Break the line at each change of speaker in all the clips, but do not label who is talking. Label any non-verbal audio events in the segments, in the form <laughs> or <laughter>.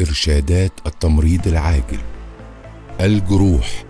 إرشادات التمريض العاجل. الجروح.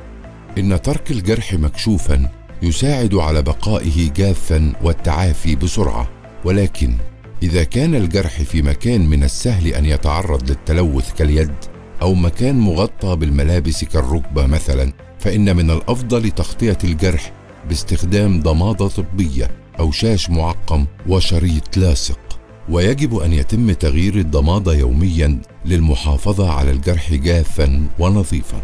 إن ترك الجرح مكشوفا يساعد على بقائه جافا والتعافي بسرعة. ولكن إذا كان الجرح في مكان من السهل أن يتعرض للتلوث كاليد أو مكان مغطى بالملابس كالركبة مثلا فإن من الأفضل تغطية الجرح باستخدام ضمادة طبية أو شاش معقم وشريط لاصق. ويجب أن يتم تغيير الضمادة يوميا للمحافظة على الجرح جافا ونظيفا.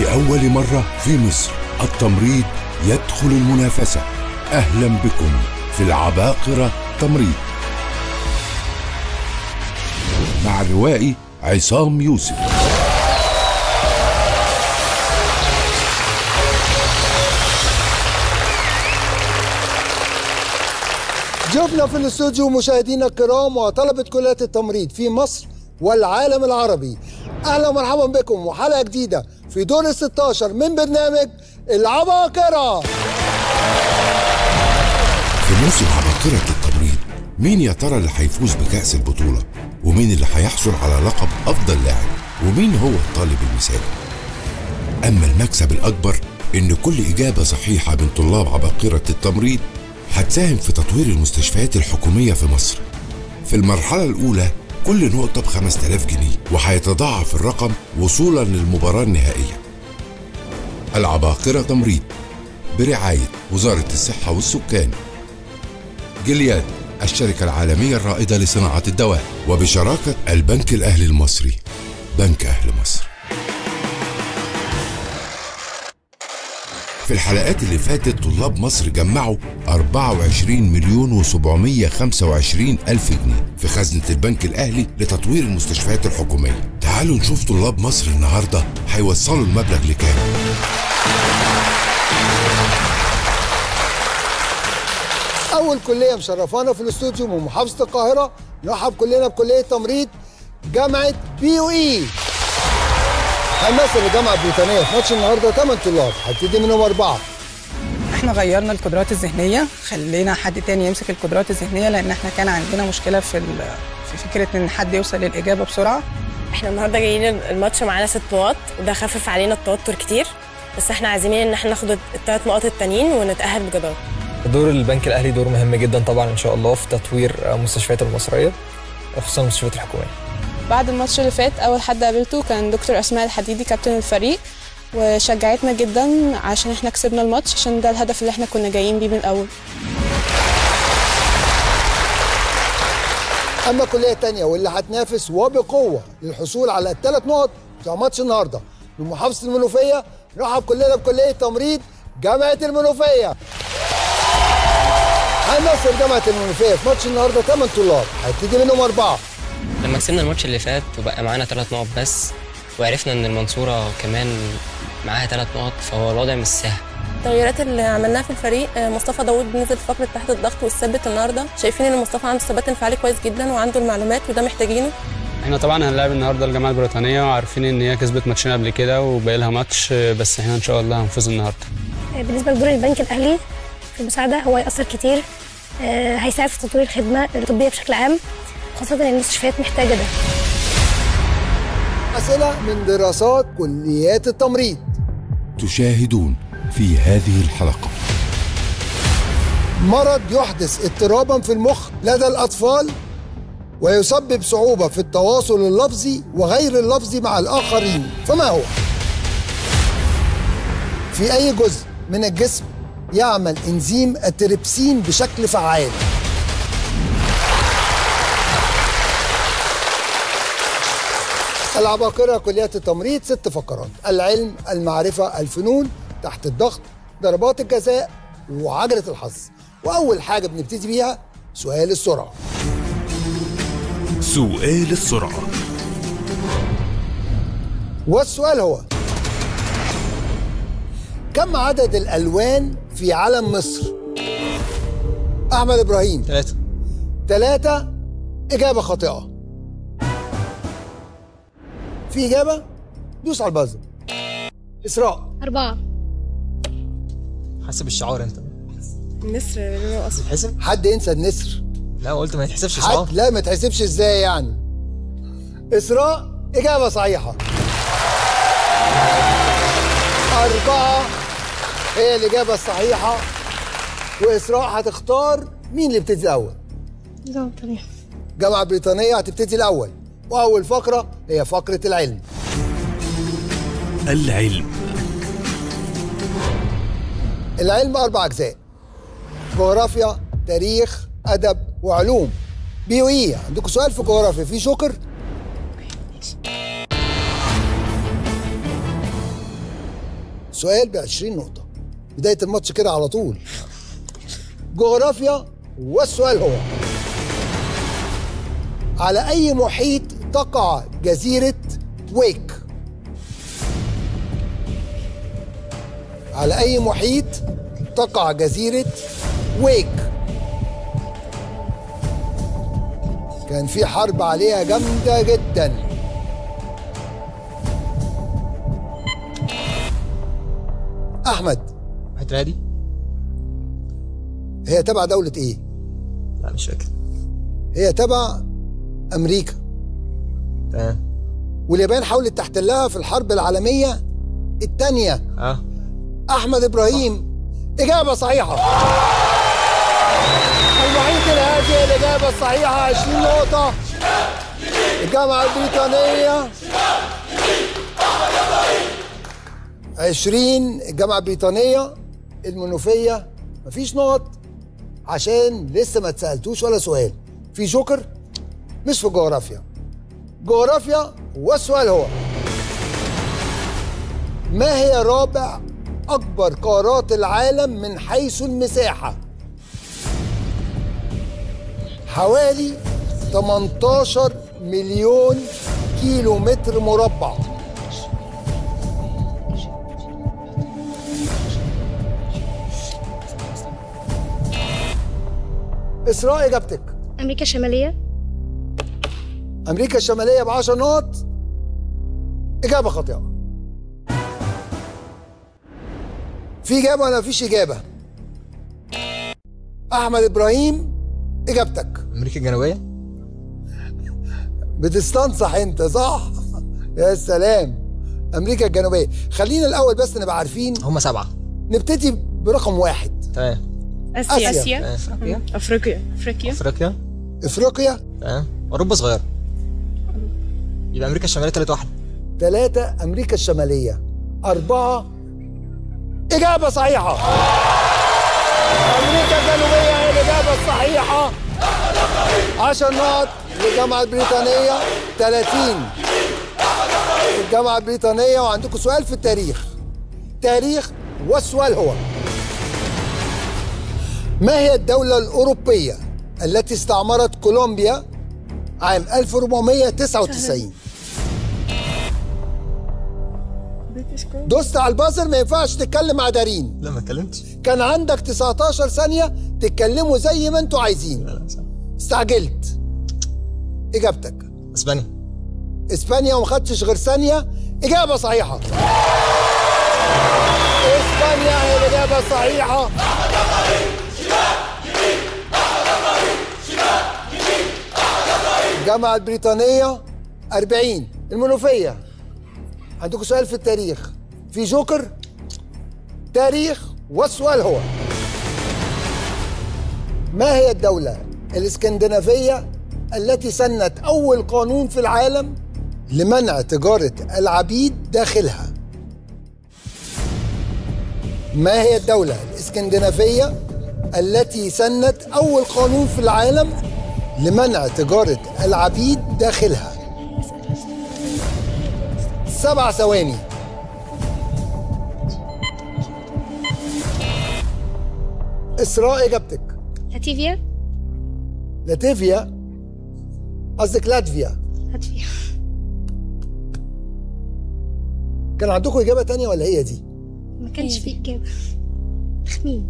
لأول مرة في مصر. التمريض يدخل المنافسة. أهلا بكم في العباقرة تمريض. مع الروائي عصام يوسف.
ضيوفنا في الاستوديو مشاهدينا الكرام وطلبة كليات التمريض في مصر والعالم العربي. أهلا ومرحبا بكم. وحلقة جديدة في دور ال 16 من برنامج العباقره
في موسم عباقرة التمريض مين يا ترى اللي هيفوز بكأس البطولة؟ ومين اللي هيحصل على لقب أفضل لاعب؟ ومين هو الطالب المثالي؟ أما المكسب الأكبر إن كل إجابة صحيحة من طلاب عباقرة التمريض هتساهم في تطوير المستشفيات الحكومية في مصر. في المرحلة الأولى كل نقطة ب 5000 جنيه وهيتضاعف الرقم وصولا للمباراة النهائية. العباقرة تمريض برعاية وزارة الصحة والسكان. جلياد الشركة العالمية الرائدة لصناعة الدواء وبشراكة البنك الأهلي المصري. بنك أهل مصر. في الحلقات اللي فاتت طلاب مصر جمعوا 24 مليون و725 ألف جنيه في خزنة البنك الأهلي لتطوير المستشفيات الحكومية. تعالوا نشوف طلاب مصر النهاردة هيوصلوا المبلغ لكام.
أول كلية مشرفانا في الاستوديو من محافظة القاهرة نرحب كلنا بكلية تمريض جامعة BUE. هنمثل الجامعة البريطانيه في ماتش النهارده 8 طلاب هبتدي منهم أربعة.
إحنا غيرنا القدرات الذهنية خلينا حد تاني يمسك القدرات الذهنية لأن إحنا كان عندنا مشكلة في في فكرة إن حد يوصل للإجابة بسرعة.
إحنا النهارده جايين الماتش معانا ست نقط وده خفف علينا التوتر كتير. بس إحنا عازمين ان إحنا ناخد الثلاث نقط التانيين ونتأهل بجدارة.
دور البنك الأهلي دور مهم جدا طبعا إن شاء الله في تطوير المستشفيات المصرية خصوصا المستشفيات الحكومية.
بعد الماتش اللي فات أول حد قابلته كان دكتور أسماء الحديدي كابتن الفريق وشجعتنا جدا عشان إحنا كسبنا الماتش عشان ده الهدف اللي إحنا كنا جايين بيه من الأول.
أما الكلية الثانية واللي هتنافس وبقوة للحصول على الثلاث نقط بتوع ماتش النهارده من محافظه المنوفية نرحب كلنا بكلية تمريض جامعة المنوفية. هنمثل جامعة المنوفية في ماتش النهارده 8 طلاب. هيبتدي منهم أربعة.
لما كسبنا الماتش اللي فات وبقى معانا ثلاث نقط بس وعرفنا إن المنصورة كمان معاها ثلاث نقط فهو الوضع مش سهل.
التغييرات اللي عملناها في الفريق آه، مصطفى داوود نزل فقرة تحت الضغط والثبت النهارده. شايفين إن مصطفى عنده ثبات انفعالي كويس جدا وعنده المعلومات وده محتاجينه.
إحنا طبعا هنلاعب النهارده الجامعة البريطانيه وعارفين إن هي كسبت ماتشين قبل كده وباقي لها ماتش بس إحنا إن شاء الله هنفوز النهارده.
بالنسبة لدور البنك الأهلي في المساعدة هو ياثر كتير. آه، هيساعد في تطوير الخدمة الطبية بشكل عام خاصة إن المستشفيات محتاجة ده.
أسئلة من دراسات كليات التمريض.
تشاهدون في هذه الحلقة.
مرض يحدث اضطرابا في المخ لدى الأطفال ويسبب صعوبة في التواصل اللفظي وغير اللفظي مع الآخرين. فما هو؟ في أي جزء من الجسم يعمل إنزيم التريبسين بشكل فعال؟ العباقرة كليات التمريض ست فقرات العلم المعرفة الفنون تحت الضغط ضربات الجزاء وعجلة الحظ. وأول حاجة بنبتدي بيها سؤال السرعة.
سؤال السرعة.
والسؤال هو كم عدد الألوان في علم مصر؟ أحمد إبراهيم.
ثلاثة
ثلاثة إجابة خاطئة. في إجابة؟ دوس على البازل. إسراء.
أربعة.
حسب الشعار أنت.
النسر
تحسب؟
حد ينسى النسر.
لا قلت ما يتحسبش
حد؟ لا ما تحسبش إزاي يعني؟ إسراء؟ إجابة صحيحة. أربعة هي الإجابة الصحيحة وإسراء هتختار مين اللي بتدي الأول؟
جاوب تمام
جامعة بريطانية هتبتدي الأول وأول فقرة هي فقرة العلم.
العلم.
العلم أربع أجزاء جغرافيا تاريخ أدب وعلوم. بي إي عندكم سؤال في جغرافيا في شكر؟ سؤال ب 20 نقطة. بداية الماتش كده على طول. جغرافيا والسؤال هو. على أي محيط تقع جزيرة ويك على أي محيط تقع جزيرة ويك كان في حرب عليها جامدة جدا. أحمد.
الحته دي
هي تبع دولة إيه؟
لا مش فاكر.
هي تبع أمريكا.
تمام.
واليابان حاولت تحتلها في الحرب العالمية الثانية
آه.
أحمد إبراهيم. إجابة صحيحة. المحيط الهادي الإجابة الصحيحة 20 نقطة. الجامعة البريطانية. 20 الجامعة البريطانية. المنوفية. مفيش نقط عشان لسه ما اتسألتوش ولا سؤال. في جوكر؟ مش في جغرافيا جغرافيا والسؤال هو ما هي رابع أكبر قارات العالم من حيث المساحة؟ حوالي 18 مليون كيلو متر مربع. إسراء إجابتك
أمريكا الشمالية.
أمريكا الشمالية ب 10 نقط. إجابة خاطئة. في إجابة ولا مفيش إجابة؟ أحمد إبراهيم إجابتك.
أمريكا الجنوبية؟
بتستنصح أنت صح؟ يا سلام. أمريكا الجنوبية. خلينا الأول بس نبقى عارفين.
هم سبعة.
نبتدي برقم واحد.
تمام.
آسيا.
آسيا.
تمام.
أفريقيا. أفريقيا.
أفريقيا.
إفريقيا.
تمام. أوروبا صغيره يبقى أمريكا الشمالية تالت واحدة
ثلاثة أمريكا الشمالية. أربعة. إجابة صحيحة. أمريكا الجنوبية هي الإجابة الصحيحة. 10 نقط للجامعة البريطانية 30 الجامعة البريطانية. وعندكم سؤال في التاريخ. تاريخ والسؤال هو ما هي الدولة الأوروبية التي استعمرت كولومبيا عام 1499 دوست على البازر ما ينفعش تتكلم مع دارين.
لا ما اتكلمتش.
كان عندك 19 ثانية تتكلموا زي ما أنتوا عايزين.
لا لا صح.
استعجلت. إجابتك.
إسبانيا.
إسبانيا وما خدتش غير ثانية. إجابة صحيحة. إسبانيا هي الإجابة الصحيحة. الجامعة البريطانية 40 المنوفية. عندكم سؤال في التاريخ. في جوكر تاريخ والسؤال هو. ما هي الدولة الإسكندنافية التي سنت أول قانون في العالم لمنع تجارة العبيد داخلها؟ ما هي الدولة الإسكندنافية التي سنت أول قانون في العالم لمنع تجارة العبيد داخلها؟ سبع ثواني. إسراء إجابتك.
لاتيفيا؟
لاتيفيا؟ قصدك لاتفيا.
لاتفيا.
كان عندكم إجابة تانية ولا هي دي؟
ما كانش في إجابة. تخمين.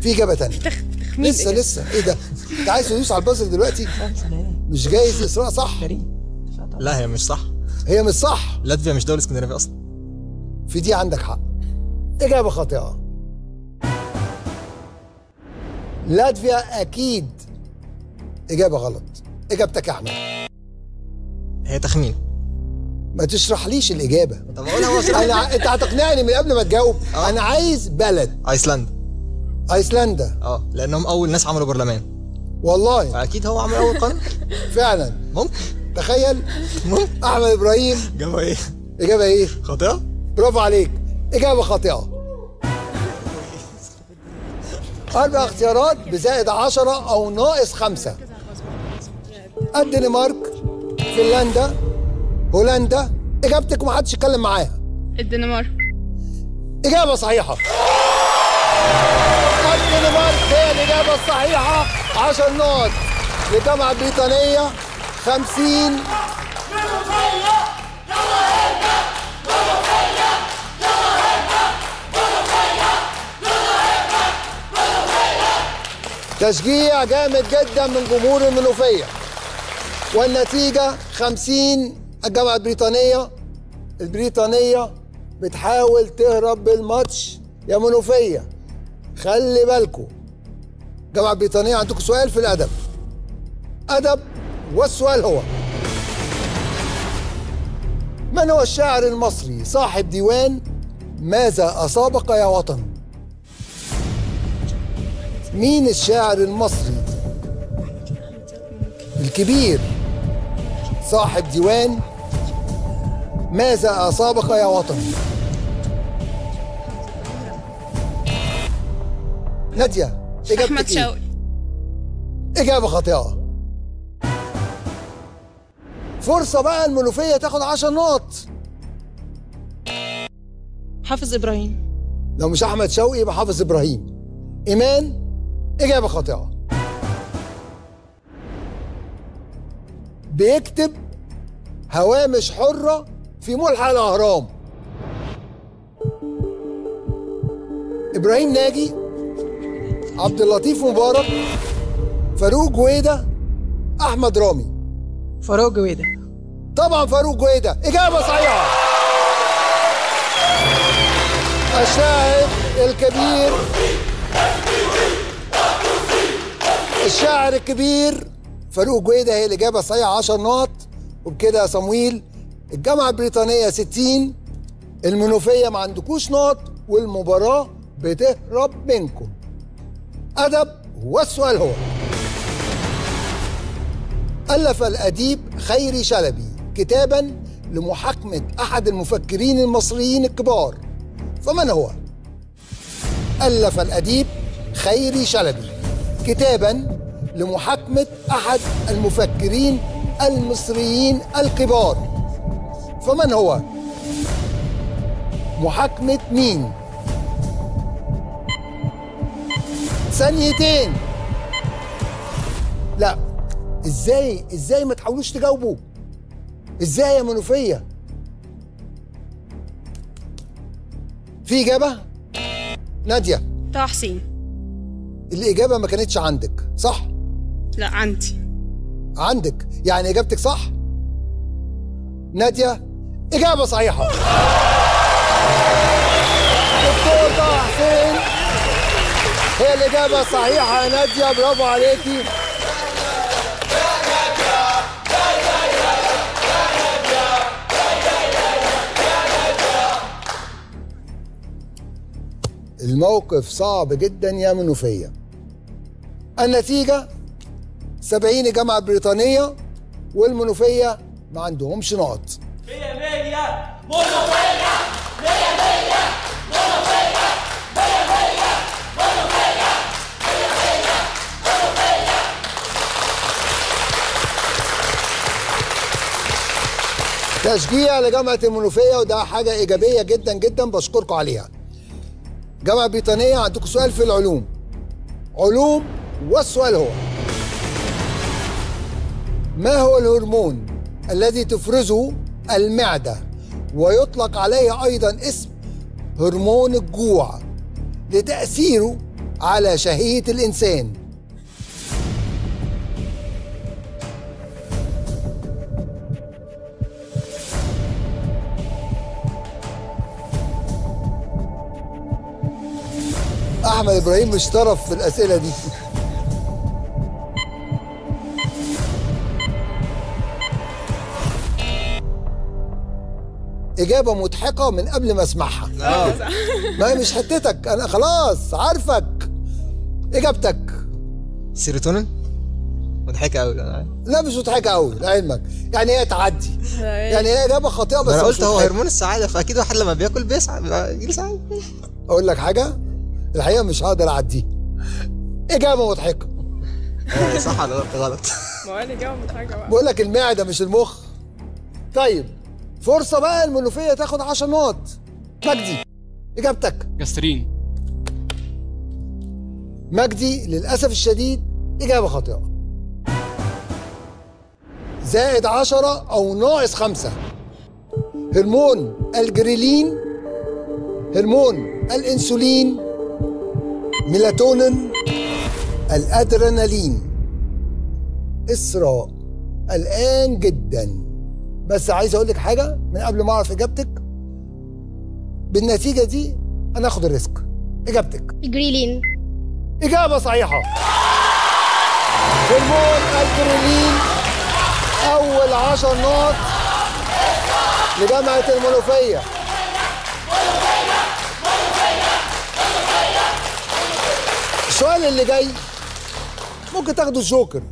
في إجابة تانية. لسه لسه. إيه ده؟ أنت عايز تدوس على ال buzzer دلوقتي؟ مش جايز إسراء صح؟
لا هي مش صح.
هي مش صح.
لاتفيا مش دولة اسكندنافيه أصلا.
في دي عندك حق. إجابة خاطئة. لاتفيا أكيد إجابة غلط. إجابتك يا أحمد.
هي تخمين.
ما تشرحليش الإجابة.
طب أقولها
أنا أنت هتقنعني من قبل ما تجاوب.
آه.
أنا عايز بلد.
أيسلندا.
أيسلندا.
آه لأنهم أول ناس عملوا برلمان.
والله.
فاكيد هو عمل أول قانون.
فعلا.
ممكن.
تخيل. أحمد إبراهيم.
جابوا إيه؟
إجابة إيه؟
خاطئة؟
برافو عليك. إجابة خاطئة. أربع اختيارات بزائد عشرة أو ناقص خمسة. الدنمارك فنلندا هولندا. إجابتك ومحدش يتكلم معاها.
الدنمارك.
إجابة صحيحة. الدنمارك هي الإجابة الصحيحة 10 نقط للجامعة البريطانية 50 تشجيع جامد جدا من جمهور المنوفية والنتيجة 50 الجامعة البريطانية البريطانية بتحاول تهرب بالماتش يا منوفية خلي بالكم. جامعة بريطانية عندكم سؤال في الأدب. أدب والسؤال هو من هو الشاعر المصري صاحب ديوان ماذا أصابك يا وطن؟ مين الشاعر المصري الكبير صاحب ديوان ماذا أصابك يا وطن؟ نادية إجابتك
أحمد
إيه؟
شوقي.
إجابة خاطئة. فرصة بقى المنوفية تاخد 10 نقط.
حافظ إبراهيم.
لو مش أحمد شوقي يبقى حافظ إبراهيم. إيمان إجابة خاطئة. بيكتب هوامش حرة في ملحق الأهرام. إبراهيم ناجي عبد اللطيف مبارك فاروق جويدة أحمد رامي.
فاروق جويدة.
طبعا فاروق جويدة. إجابة صحيحة. الشاعر الكبير الشاعر الكبير فاروق جويدة. هي الإجابة الصحيحة. 10 نقط. وبكده يا صمويل الجامعة البريطانية 60 المنوفية ما عندكوش نقط والمباراة بتهرب منكم. أدب والسؤال هو. ألف الأديب خيري شلبي كتابا لمحاكمة أحد المفكرين المصريين الكبار فمن هو؟ ألف الأديب خيري شلبي كتابا لمحاكمة أحد المفكرين المصريين الكبار فمن هو؟ محاكمة مين؟ ثانيتين لا إزاي إزاي ما تحاولوش تجاوبوا؟ إزاي يا منوفية؟ في إجابة؟ نادية.
طه حسين.
الإجابة ما كانتش عندك صح؟
لا عندي.
عندك. يعني إجابتك صح؟ نادية إجابة صحيحة. دكتور طه حسين هي الإجابة الصحيحة يا نادية. برافو عليكي. الموقف صعب جدا يا منوفية. النتيجة 70 الجامعة البريطانية والمنوفية ما عندهمش نقط. تشجيع لجامعة المنوفية وده حاجة إيجابية جدا جدا بشكركم عليها. جامعة بريطانية عندكم سؤال في العلوم. علوم والسؤال هو. ما هو الهرمون الذي تفرزه المعدة؟ ويطلق عليه أيضا اسم هرمون الجوع لتأثيره على شهية الإنسان. أحمد إبراهيم مش طرف في الأسئلة دي. إجابة مضحكة من قبل ما أسمعها. ما هي مش حتتك أنا خلاص عارفك. إجابتك.
سيروتونين؟ مضحكة قوي
لا مش مضحكة أوي لعلمك. يعني هي تعدي. يعني هي إجابة خاطئة بس مش
قلت هو. هرمون السعادة فأكيد واحد لما بياكل بيسعد بيبقى يجيله سعادة.
أقول لك حاجة؟ الحقيقة مش هقدر أعديها إجابة مضحكة.
صح ولا غلط؟ غلط.
ما هو الإجابة مضحكة بقى؟
بقول لك المعدة مش المخ. طيب فرصة بقى المنوفية تاخد 10 نقط. مجدي إجابتك.
جاسترين
مجدي للأسف الشديد إجابة خاطئة. زائد عشرة أو ناقص خمسة. هرمون الجريلين هرمون الإنسولين ميلاتونين الأدرينالين. إسراء. قلقان جدا. بس عايز أقول لك حاجة من قبل ما أعرف إجابتك. بالنتيجة دي أنا آخد ال risk. إجابتك.
الجريلين
إجابة صحيحة. هرمون الجريلين أول عشر نقط لجامعة المنوفية. السؤال اللي جاي ممكن تاخدوا الجوكر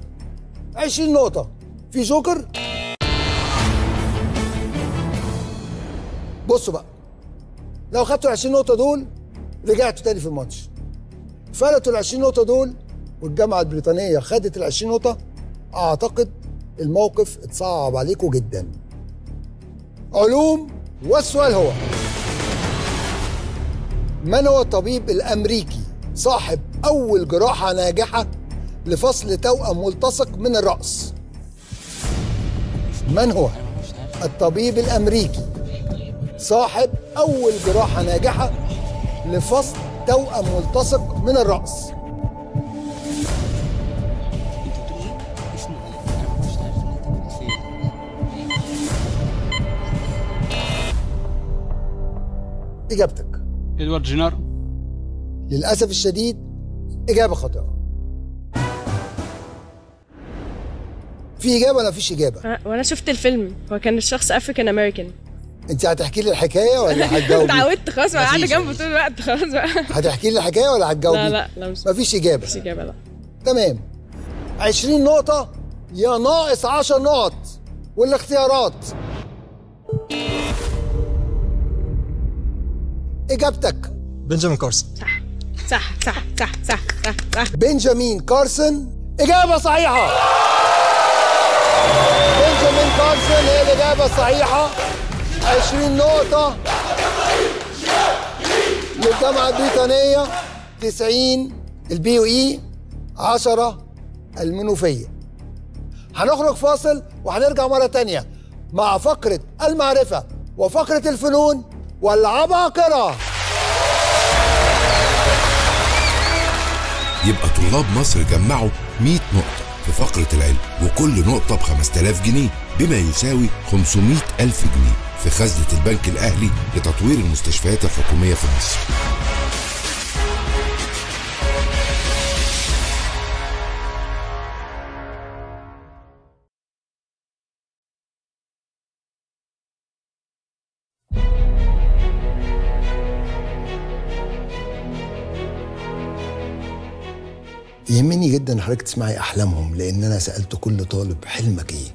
20 نقطة. في جوكر؟ بصوا بقى. لو خدتوا ال 20 نقطة دول رجعتوا تاني في الماتش. فلتوا ال 20 نقطة دول والجامعة البريطانية خدت ال 20 نقطة أعتقد الموقف اتصعب عليكم جدا. علوم والسؤال هو من هو الطبيب الأمريكي صاحب أول جراحة ناجحة لفصل توأم ملتصق من الرأس؟ من هو؟ الطبيب الأمريكي. صاحب أول جراحة ناجحة لفصل توأم ملتصق من الرأس. إجابتك.
إدوارد جينار.
للأسف الشديد إجابة خاطئة. في إجابة ولا مفيش إجابة؟
وأنا شفت الفيلم. هو كان الشخص افريكان امريكان
أنت هتحكي لي الحكاية ولا <laughs> هتجاوبي؟
اتعودت خلاص بقى قاعدة
مفيش.
جنبه طول الوقت خلاص بقى.
هتحكي لي الحكاية ولا هتجاوبي؟
لا لا لا مش
مفيش إجابة.
مش إجابة لا.
تمام. 20 نقطة. يا ناقص 10 نقط. والاختيارات. إجابتك.
بنجامين كارسون.
صح. صح صح صح صح صح صح.
بنجامين كارسون إجابة صحيحة. بنجامين كارسون هي الإجابة الصحيحة. 20 نقطة. للجامعة البريطانية. 90 ال BUE. 10 المنوفية. هنخرج فاصل وهنرجع مرة تانية مع فقرة المعرفة وفقرة الفنون والعباقرة.
يبقى طلاب مصر جمعوا 100 نقطة في فقرة العلم وكل نقطة ب 5000 جنيه بما يساوي 500 ألف جنيه في خزنة البنك الأهلي لتطوير المستشفيات الحكومية في مصر.
يهمني جدا إن حضرتك تسمعي أحلامهم لأن أنا سألت كل طالب حلمك إيه.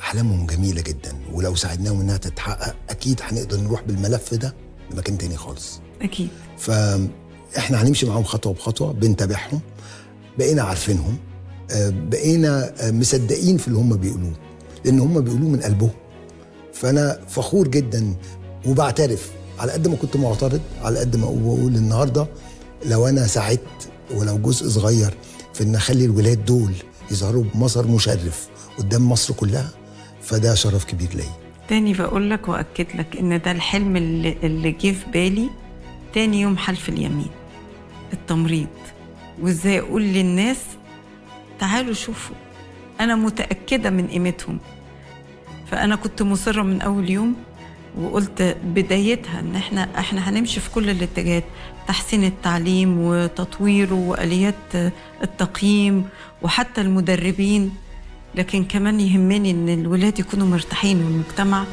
أحلامهم جميلة جدا ولو ساعدناهم إنها تتحقق أكيد هنقدر نروح بالملف ده لمكان تاني خالص.
أكيد.
فاحنا هنمشي معاهم خطوة بخطوة بنتابعهم بقينا عارفينهم آه، بقينا آه، مصدقين في اللي هم بيقولوه لأن هم بيقولوه من قلبهم. فأنا فخور جدا وبعترف على قد ما كنت معترض على قد ما بقول النهارده لو أنا ساعدت ولو جزء صغير في إن أخلي الولاد دول يظهروا بمظهر مشرف قدام مصر كلها فده شرف كبير ليا.
تاني بقول لك وأكد لك إن ده الحلم اللي, اللي جه في بالي تاني يوم حلف اليمين. التمريض. وإزاي أقول للناس تعالوا شوفوا أنا متأكدة من قيمتهم. فأنا كنت مصرة من أول يوم وقلت بدايتها إن إحنا إحنا هنمشي في كل الاتجاهات. تحسين التعليم وتطويره وآليات التقييم وحتى المدربين لكن كمان يهمني إن الولاد يكونوا مرتاحين والمجتمع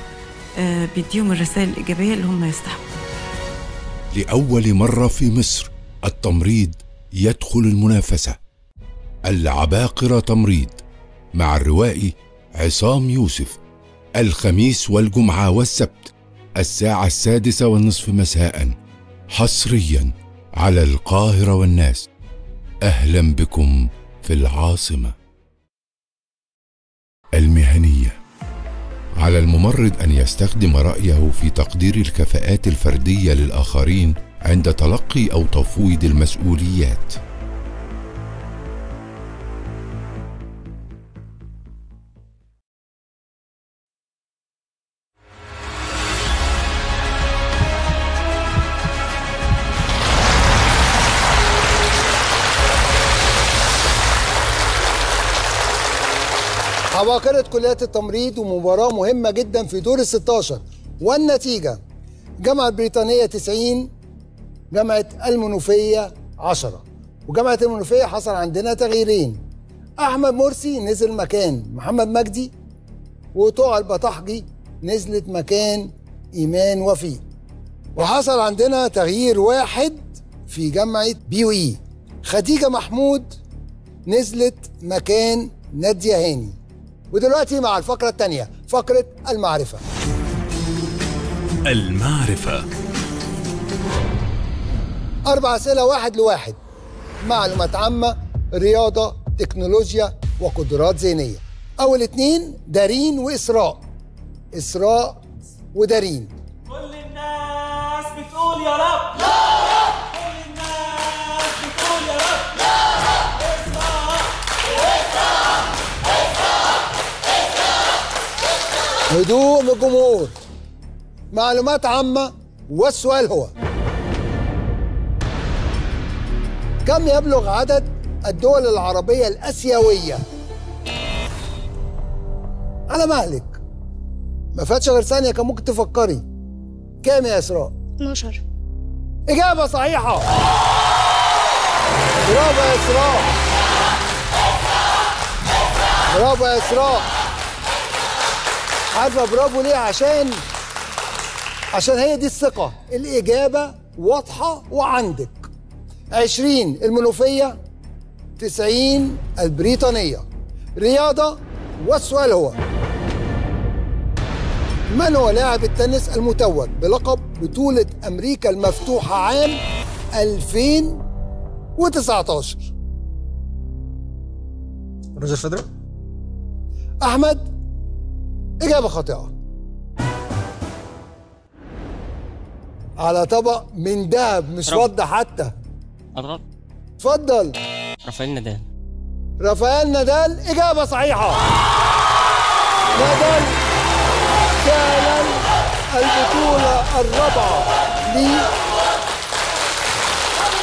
آه، بيديهم الرسائل الإيجابية اللي هم يستحقوا
لأول مرة في مصر التمريض يدخل المنافسة. العباقرة تمريض مع الروائي عصام يوسف الخميس والجمعة والسبت الساعة السادسة والنصف مساء. حصريا على القاهرة والناس. أهلا بكم في العاصمة. المهنية. على الممرض أن يستخدم رأيه في تقدير الكفاءات الفردية للآخرين عند تلقي أو تفويض المسؤوليات.
عباقرة كليات التمريض ومباراة مهمة جدا في دور ال 16 والنتيجة؟ جامعة بريطانية 90 جامعة المنوفية 10 وجامعة المنوفية حصل عندنا تغييرين. أحمد مرسي نزل مكان محمد مجدي وطوع البطحجي نزلت مكان إيمان وفيق. وحصل عندنا تغيير واحد في جامعة بي وي خديجة محمود نزلت مكان نادية هاني. ودلوقتي مع الفقرة الثانية فقرة المعرفة.
المعرفة.
أربع أسئلة واحد لواحد. معلومات عامة رياضة تكنولوجيا وقدرات ذهنية. أول اتنين دارين وإسراء. إسراء ودارين.
كل الناس بتقول يا رب يا رب.
هدوء من الجمهور معلومات عامة والسؤال هو كم يبلغ عدد الدول العربية الآسيوية؟ على مهلك. ما فاتش غير ثانية كان ممكن تفكري. كام يا إسراء؟
12
إجابة صحيحة. برافو يا إسراء. برافو يا إسراء. عارفة برافو ليه؟ عشان عشان هي دي الثقة. الإجابة واضحة وعندك. 20 المنوفية. 90 البريطانية. رياضة والسؤال هو من هو لاعب التنس المتوج بلقب بطولة أمريكا المفتوحة عام 2019
روجر فيدرر.
أحمد إجابة خاطئة. على طبق من دهب مش. فضة حتى.
أضغط
اتفضل.
رافائيل نادال.
رافائيل نادال إجابة صحيحة. نادال فعلا البطولة الرابعة لي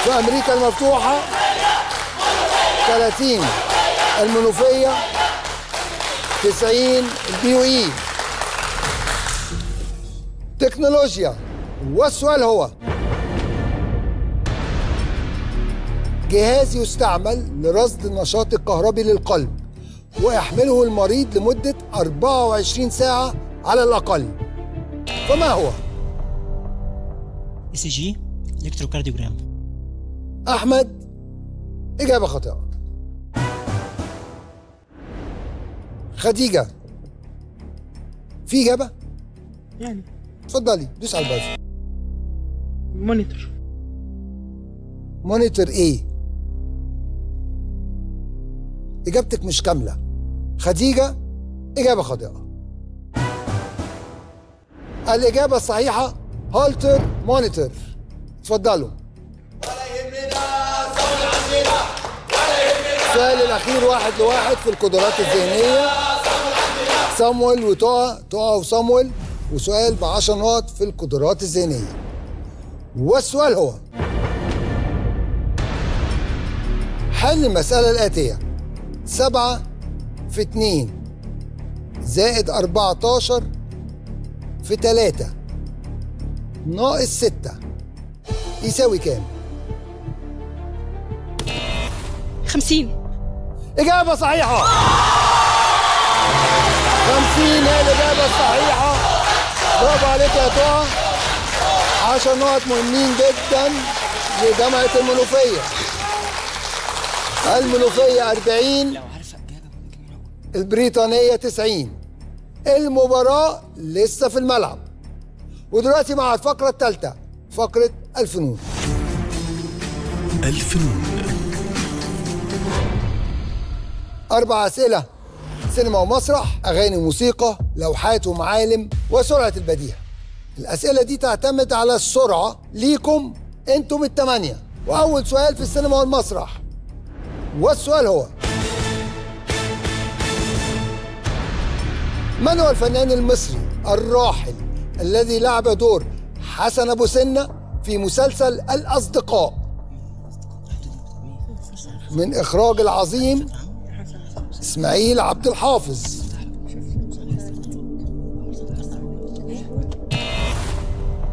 في أمريكا المفتوحة. 30 المنوفية. 90 ال BUE. تكنولوجيا والسؤال هو. جهاز يستعمل لرصد النشاط الكهربي للقلب ويحمله المريض لمدة 24 ساعة على الأقل. فما هو؟
ECG electrocardiogram
أحمد إجابة خاطئة. خديجة. في إجابة؟
يعني.
اتفضلي دوس على ال
buzzer
monitor. monitor إيه؟ إجابتك مش كاملة. خديجة إجابة خاطئة. الإجابة الصحيحة هولتر مونيتور. اتفضلوا. السؤال الأخير واحد لواحد في القدرات الذهنية. صامويل وطه طه وصامويل. وسؤال ب 10 نقط في القدرات الذهنية. والسؤال هو حل المسألة الآتية سبعة في اتنين زائد أربعتاشر في تلاتة ناقص ستة يساوي كام؟
خمسين.
إجابة صحيحة. خمسين هي الإجابة الصحيحة برافو عليك يا طه. عشر نقط مهمين جدا لجامعة المنوفية. المنوفية 40 البريطانية 90 المباراة لسه في الملعب. ودلوقتي مع الفقرة الثالثة فقرة الفنون.
الفنون.
أربع أسئلة. سينما ومسرح أغاني وموسيقى لوحات ومعالم وسرعة البديهة. الأسئلة دي تعتمد على السرعة ليكم أنتم الثمانية وأول سؤال في السينما والمسرح. والسؤال هو من هو الفنان المصري الراحل الذي لعب دور حسن أبو سنة في مسلسل الأصدقاء؟ من إخراج العظيم إسماعيل عبد الحافظ.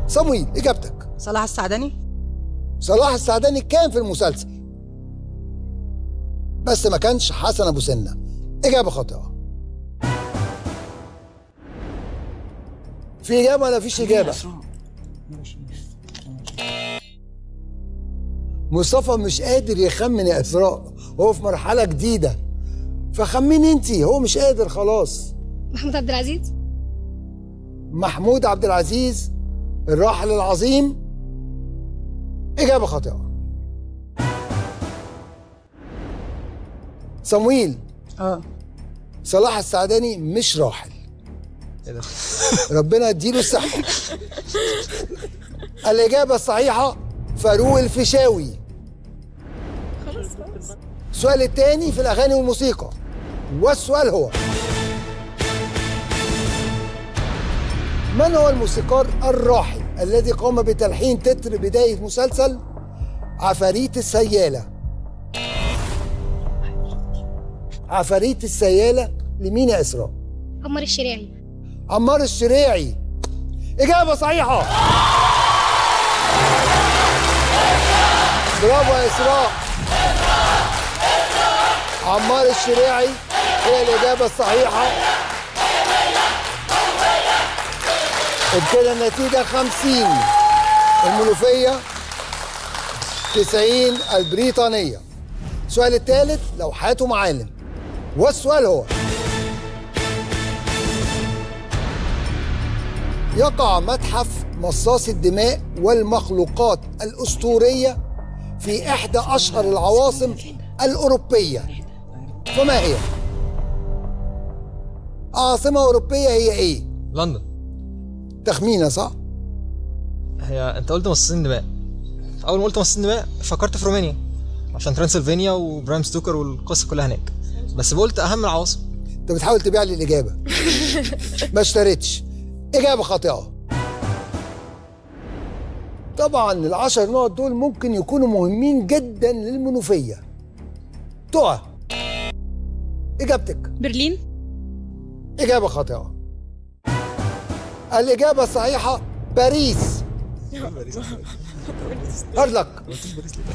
صمويل إجابتك.
صلاح السعدني
صلاح السعداني كان في المسلسل. بس ما كانش حسن أبو سنة. إجابة خاطئة. في إجابة ولا فيش إجابة؟ مصطفى مش قادر يخمن يا اسراء هو في مرحلة جديدة. فخمني انت هو مش قادر خلاص.
محمود عبد العزيز؟
محمود عبد العزيز الراحل العظيم. إجابة خاطئة. صمويل.
آه.
صلاح السعداني مش راحل.
ده؟
ربنا يديله الصحة. الإجابة الصحيحة فاروق الفيشاوي. السؤال الثاني في الأغاني والموسيقى. والسؤال هو من هو الموسيقار الراحل الذي قام بتلحين تتر بداية مسلسل عفاريت السيالة؟ عفاريت السيالة لمين يا إسراء؟
عمر الشريعي.
عمار الشريعي. إجابة صحيحة. برافو يا إسراء. عمار الشريعي هي الإجابة الصحيحة. وبكده النتيجة 50 المنوفية 90 البريطانية. السؤال الثالث لوحات ومعالم والسؤال هو يقع متحف مصاص الدماء والمخلوقات الأسطورية في إحدى أشهر العواصم الأوروبية. فما هي؟ عاصمة أوروبية هي إيه؟
لندن.
تخمينة صح؟
هي أنت قلت مصاصين دماء. أول ما قلت مصاصين دماء فكرت في رومانيا عشان ترانسلفانيا وبرام ستوكر والقصة كلها هناك. بس قلت أهم العواصم.
أنت بتحاول تبيع لي الإجابة. <laughs> ما اشتريتش. إجابة خاطئة. طبعا العشر نقط دول ممكن يكونوا مهمين جدا للمنوفية. تقع. إجابتك.
برلين.
إجابة خاطئة. الإجابة الصحيحة باريس. هارد لك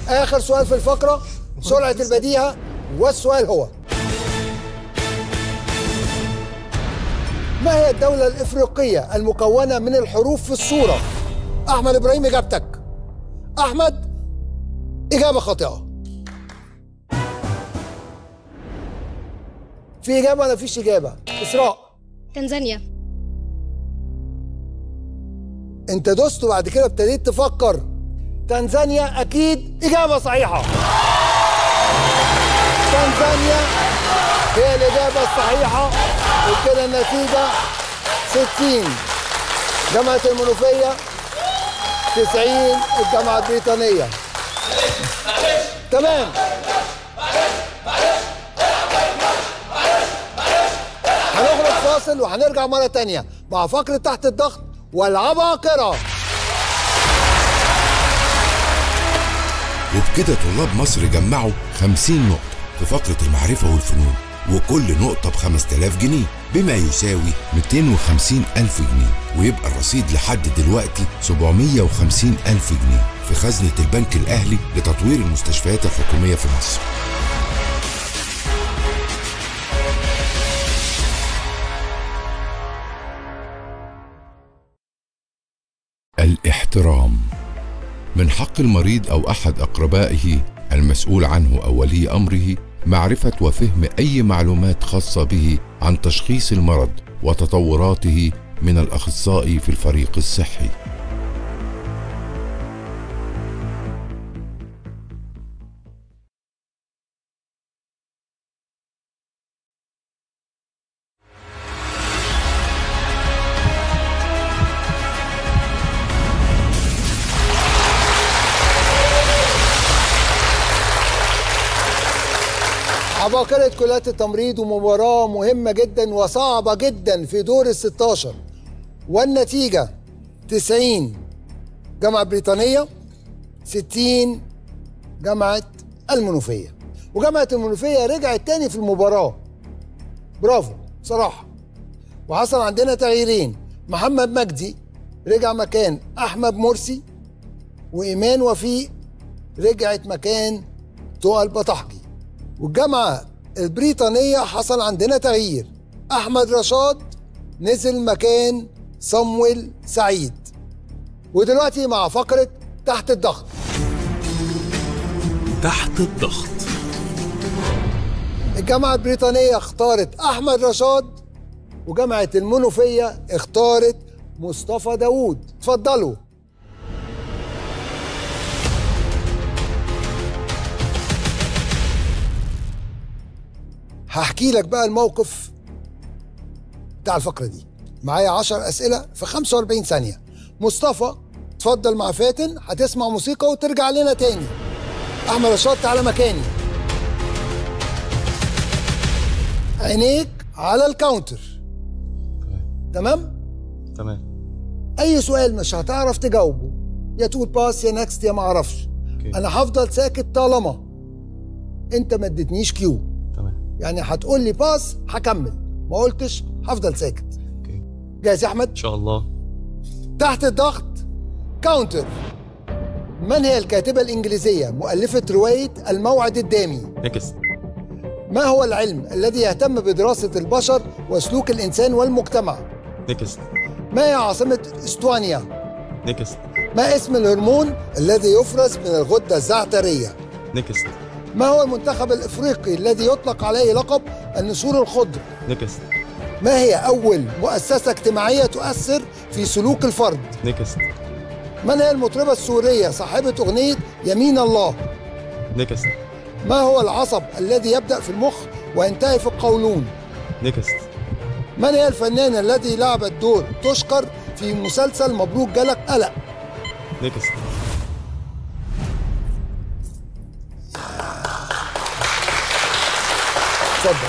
آخر سؤال في الفقرة. سرعة البديهة والسؤال هو. ما هي الدولة الإفريقية المكونة من الحروف في الصورة؟ أحمد إبراهيم إجابتك. أحمد إجابة خاطئة. في إجابة ولا فيش إجابة؟ إسراء.
تنزانيا.
أنت دوست وبعد كده ابتديت تفكر. تنزانيا أكيد إجابة صحيحة. تنزانيا هي الإجابة الصحيحة. وبكده النتيجة 60 جامعة المنوفية 90 الجامعة البريطانية. تمام. فاصل وهنرجع مرة تانية. مع فقرة تحت الضغط والعباقرة
وبكده طلاب مصر جمعوا 50 نقطة في فقرة المعرفة والفنون وكل نقطة ب 5000 جنيه بما يساوي 250 ألف جنيه ويبقى الرصيد لحد دلوقتي 750 ألف جنيه في خزنة البنك الأهلي لتطوير المستشفيات الحكومية في مصر. الاحترام. من حق المريض أو أحد أقربائه المسؤول عنه أو ولي أمره معرفة وفهم أي معلومات خاصة به عن تشخيص المرض وتطوراته من الأخصائي في الفريق الصحي.
عباقرة كليات التمريض ومباراة مهمة جدا وصعبة جدا في دور ال 16 والنتيجة 90 جامعة بريطانية 60 جامعة المنوفية. وجامعة المنوفية رجعت تاني في المباراة. برافو صراحة. وحصل عندنا تغييرين محمد مجدي رجع مكان أحمد مرسي وإيمان وفيق رجعت مكان تقى البطحجي والجامعة البريطانية حصل عندنا تغيير. أحمد رشاد نزل مكان صمويل سعيد. ودلوقتي مع فقرة تحت الضغط.
تحت الضغط.
الجامعة البريطانية اختارت أحمد رشاد وجامعة المنوفية اختارت مصطفى داوود. اتفضلوا. هحكي لك بقى الموقف بتاع الفقرة دي. معايا 10 أسئلة في 45 ثانية. مصطفى اتفضل مع فاتن هتسمع موسيقى وترجع لنا تاني. أحمد رشاد تعالى مكاني. عينيك على ال counter. تمام؟
تمام.
أي سؤال مش هتعرف تجاوبه. يا تقول pass يا next يا معرفش أنا هفضل ساكت طالما أنت ما اديتنيش cue. يعني هتقول لي pass هكمل. ما قلتش هفضل ساكت. جاهز يا أحمد؟
إن شاء الله.
تحت الضغط counter من هي الكاتبة الإنجليزية مؤلفة رواية الموعد الدامي؟
next
ما هو العلم الذي يهتم بدراسة البشر وسلوك الإنسان والمجتمع؟
next
ما هي عاصمة إستونيا؟
next
ما اسم الهرمون الذي يفرز من الغدة الزعترية؟
next
ما هو المنتخب الإفريقي الذي يطلق عليه لقب النسور الخضر؟
next
ما هي أول مؤسسة اجتماعية تؤثر في سلوك الفرد؟
next
من هي المطربة السورية صاحبة أغنية يمين الله؟
next
ما هو العصب الذي يبدأ في المخ وينتهي في القولون؟
next
من هي الفنانه الذي لعبت دور تشكر في مسلسل مبروك جالك قلق؟
next
اتفضل.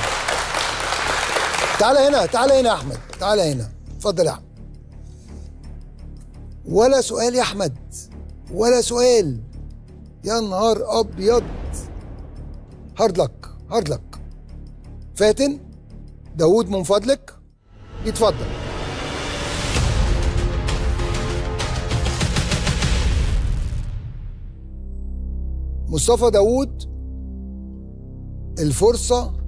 تعالى هنا تعالى هنا يا أحمد تعالى هنا. اتفضل يا أحمد. ولا سؤال يا أحمد ولا سؤال. يا نهار أبيض. hard luck hard luck فاتن داوود من فضلك. يتفضل مصطفى داوود الفرصة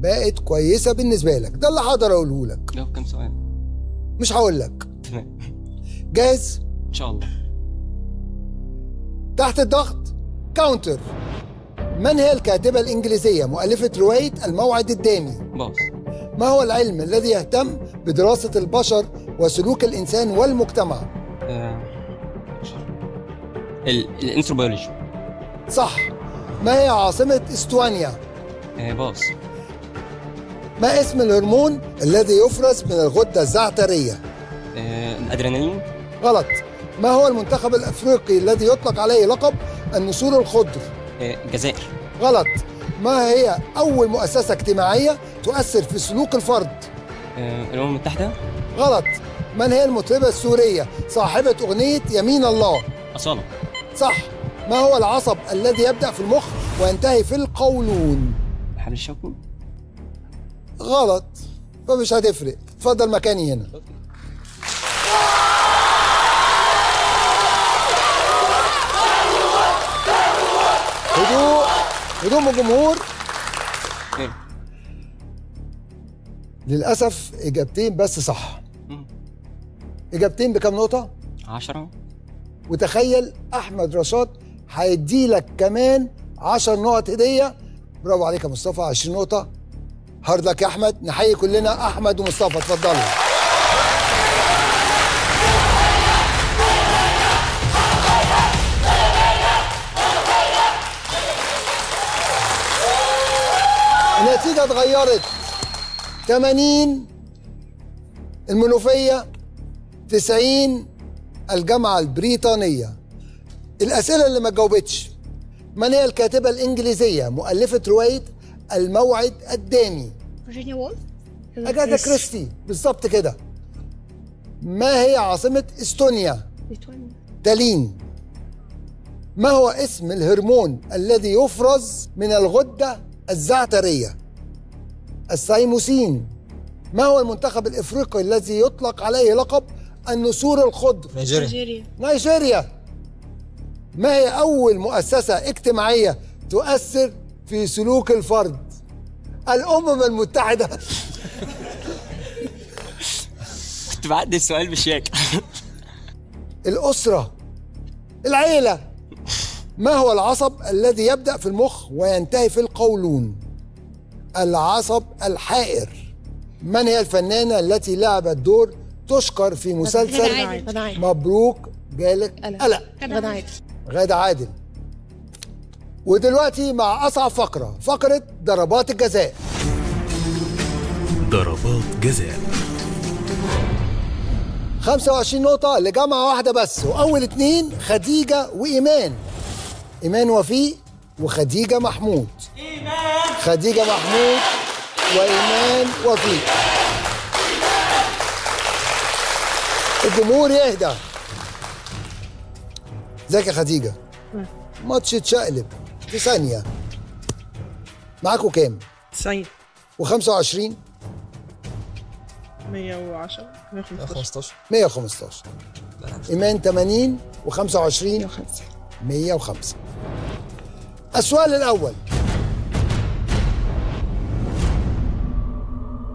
بقت كويسة بالنسبة لك. ده اللي هقدر أقوله لك.
لو كم سؤال؟
مش هقول لك.
تمام.
جاهز؟
إن شاء الله.
تحت الضغط counter من هي الكاتبة الإنجليزية مؤلفة رواية الموعد الدامي؟
pass.
ما هو العلم الذي يهتم بدراسة البشر وسلوك الإنسان والمجتمع.
ال- الانثروبيولوجي.
صح. ما هي عاصمة إستونيا؟
آه pass.
ما اسم الهرمون الذي يفرز من الغدة الزعترية؟
آه الأدرينالين.
غلط. ما هو المنتخب الأفريقي الذي يطلق عليه لقب النسور الخضر؟
آه الجزائر.
غلط. ما هي أول مؤسسة اجتماعية تؤثر في سلوك الفرد؟
آه الأمم المتحدة.
غلط. من هي المطربة السورية؟ صاحبة أغنية يمين الله.
أصالة.
صح. ما هو العصب الذي يبدأ في المخ وينتهي في القولون؟
الحبل الشوكي
غلط. فمش هتفرق اتفضل مكاني هنا. هدوء. هدوء من الجمهور. للأسف إجابتين بس صح. إجابتين بكام نقطة؟
10
وتخيل أحمد رشاد هيدي لك كمان 10 نقط هدية. برافو عليك يا مصطفى 20 نقطة. هارد يا أحمد نحيي كلنا أحمد ومصطفى. اتفضلوا النتيجة اتغيرت. 80 المنوفية. 90 الجامعة البريطانية. الأسئلة اللي ما جاوبتش من هي الكاتبة الإنجليزية مؤلفة رواية الموعد الدامي
فيرجينيا وولف؟
أجاثا كريستي بالظبط كده. ما هي عاصمة إستونيا؟ تالين ما هو اسم الهرمون الذي يفرز من الغدة الزعترية؟ الثيموسين ما هو المنتخب الإفريقي الذي يطلق عليه لقب النسور الخضر؟
نيجيريا.
نيجيريا. ما هي أول مؤسسة اجتماعية تؤثر في سلوك الفرد. الأمم المتحدة.
كنت بعدي السؤال بشياكة
الأسرة. العيلة. ما هو العصب الذي يبدأ في المخ وينتهي في القولون؟ العصب الحائر. من هي الفنانة التي لعبت دور تشكر في مسلسل. مبروك جالك قلق
غادة عادل.
ودلوقتي مع أصعب فقرة فقرة ضربات الجزاء.
ضربات جزاء.
25 نقطة لجامعة واحدة بس وأول اتنين خديجة وإيمان. إيمان وفيق وخديجة محمود. خديجة محمود وإيمان وفيق الجمهور يهدى. ازيك يا خديجة؟ ماتش اتشقلب. في ثانية. معاكوا كام؟
90
و25
110 115
115 إيمان 80 و25 105 السؤال الأول.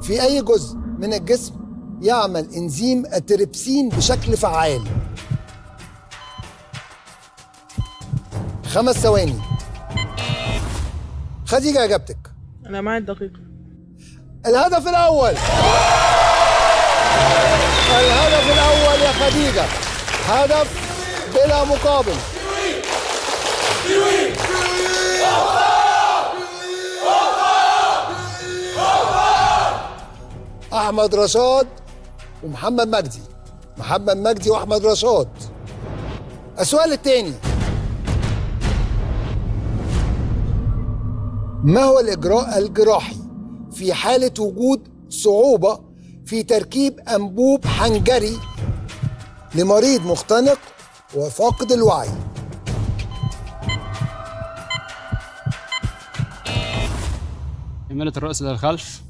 في أي جزء من الجسم يعمل إنزيم التريبسين بشكل فعال؟ خمس ثواني. خديجة إجابتك
أنا معايا الدقيقة.
الهدف الأول. الهدف الأول يا خديجة. هدف بلا مقابل. أحمد رشاد ومحمد مجدي. محمد مجدي وأحمد رشاد. السؤال الثاني. ما هو الإجراء؟ الجراحي في حالة وجود صعوبة في تركيب أنبوب حنجري لمريض مختنق وفاقد الوعي.
إمالة الرأس إلى الخلف.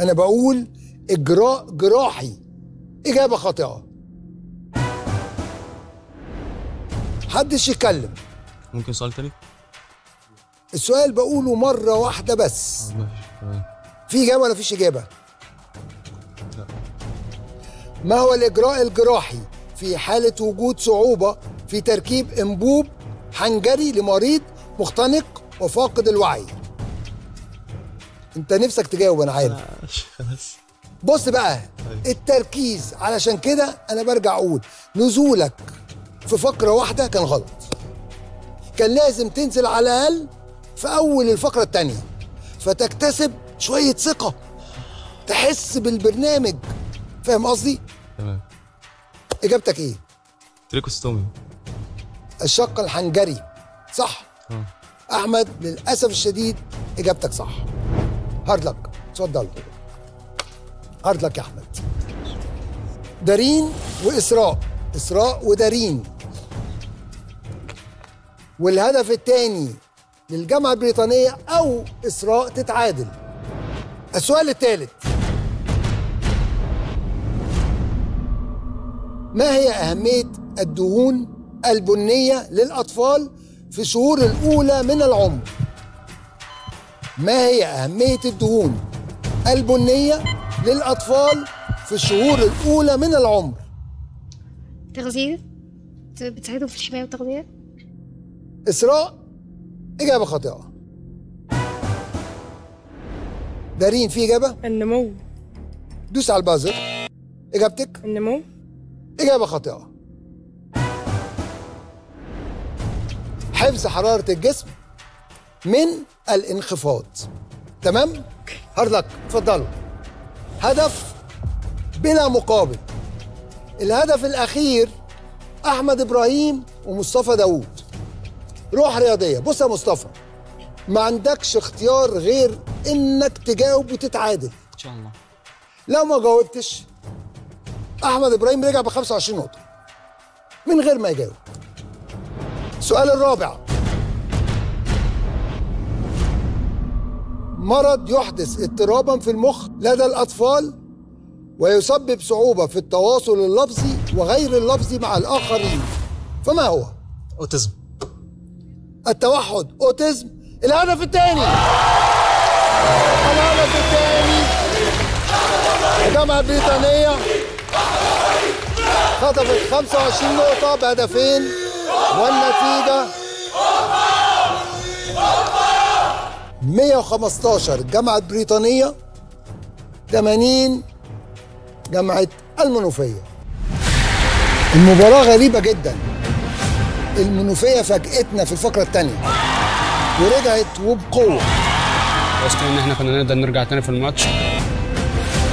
أنا بقول إجراء جراحي. إجابة خاطئة. محدش يتكلم.
ممكن سؤال تاني؟
السؤال بقوله مرة واحدة بس. في إجابة ولا فيش إجابة؟ ما هو الإجراء الجراحي في حالة وجود صعوبة في تركيب أنبوب حنجري لمريض مختنق وفاقد الوعي؟ أنت نفسك تجاوب أنا عارف. بص بقى التركيز. علشان كده أنا برجع أقول نزولك في فقرة واحدة كان غلط. كان لازم تنزل على الأقل في أول الفقرة التانية فتكتسب شوية ثقة تحس بالبرنامج. فاهم قصدي؟
تمام.
إجابتك إيه؟
tracheostomy
الشق الحنجري. صح؟
آه.
أحمد للأسف الشديد إجابتك صح. hard luck اتفضل. hard luck يا أحمد. دارين وإسراء. إسراء ودارين. والهدف الثاني للجامعة البريطانية أو إسراء تتعادل السؤال الثالث ما هي أهمية الدهون البنية للأطفال في الشهور الأولى من العمر؟ ما هي أهمية الدهون البنية للأطفال في الشهور الأولى من العمر؟
تغذية بتساعدهم في الحماية والتغذية
إسراء إجابة خاطئة. دارين في إجابة؟
النمو.
دوس على البازر إجابتك؟
النمو.
إجابة خاطئة. حفظ حرارة الجسم من الانخفاض. تمام؟ هارد لك اتفضلوا هدف بلا مقابل. الهدف الأخير أحمد إبراهيم ومصطفى داوود. روح رياضية. بص يا مصطفى ما عندكش اختيار غير إنك تجاوب وتتعادل.
إن شاء الله.
لو ما جاوبتش أحمد إبراهيم رجع ب 25 نقطة. من غير ما يجاوب. السؤال الرابع. مرض يحدث اضطرابا في المخ لدى الأطفال ويسبب صعوبة في التواصل اللفظي وغير اللفظي مع الآخرين. فما هو؟
أوتيزم.
التوحد أوتيزم. الهدف الثاني. الهدف الثاني. الجامعة البريطانية خطفت 25 نقطة بهدفين. والنتيجة 115 الجامعة البريطانية 80 جامعة المنوفية. المباراة غريبة جدا. المنوفية فاجئتنا في الفقرة الثانية ورجعت وبقوة.
واثقين إن إحنا كنا نقدر نرجع تاني في الماتش.